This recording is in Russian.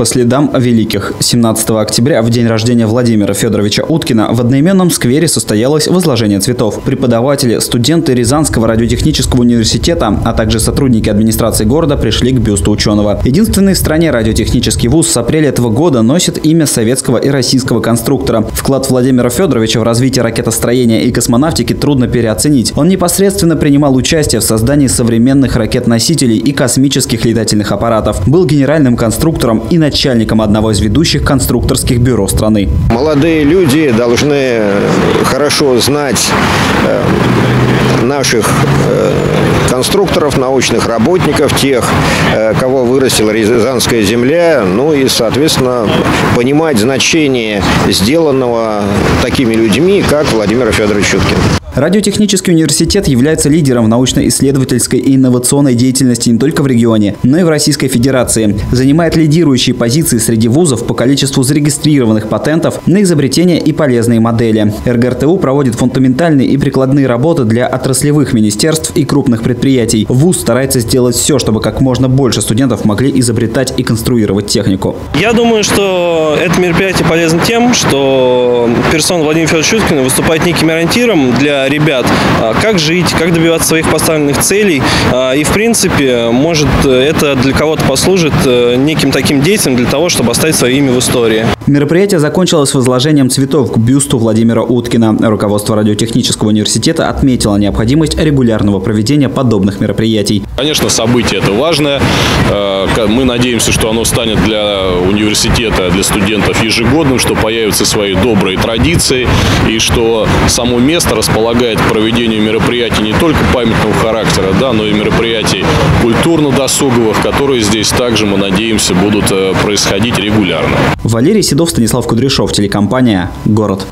По следам великих. 17 октября, в день рождения Владимира Федоровича Уткина, в одноименном сквере состоялось возложение цветов. Преподаватели, студенты Рязанского радиотехнического университета, а также сотрудники администрации города пришли к бюсту ученого. Единственный в стране радиотехнический вуз с апреля этого года носит имя советского и российского конструктора. Вклад Владимира Федоровича в развитие ракетостроения и космонавтики трудно переоценить. Он непосредственно принимал участие в создании современных ракет-носителей и космических летательных аппаратов. Был генеральным конструктором и начальником одного из ведущих конструкторских бюро страны. Молодые люди должны хорошо знать э, наших э, конструкторов, научных работников, тех, э, кого вырастила Рязанская земля, ну и, соответственно, понимать значение сделанного такими людьми, как Владимир Федорович Чуткин. Радиотехнический университет является лидером в научно-исследовательской и инновационной деятельности не только в регионе, но и в Российской Федерации. Занимает лидирующие позиции среди вузов по количеству зарегистрированных патентов на изобретения и полезные модели. РГРТУ проводит фундаментальные и прикладные работы для отраслевых министерств и крупных предприятий. ВУЗ старается сделать все, чтобы как можно больше студентов могли изобретать и конструировать технику. Я думаю, что это мероприятие полезно тем, что персона Владимира Федоровича Чуткина выступает неким ориентиром для ребят, а, как жить, как добиваться своих поставленных целей. А, и, в принципе, может, это для кого-то послужит э, неким таким действием для того, чтобы оставить свое имя в истории. Мероприятие закончилось возложением цветов к бюсту Владимира Уткина. Руководство радиотехнического университета отметило необходимость регулярного проведения подобных мероприятий. Конечно, событие это важное. Э, мы надеемся, что оно станет для университета, для студентов ежегодным, что появятся свои добрые традиции и что само место располагается располагает к проведению мероприятий не только памятного характера, да, но и мероприятий культурно-досуговых, которые здесь также, мы надеемся, будут э, происходить регулярно. Валерий Седов, Станислав Кудряшов, телекомпания «Город».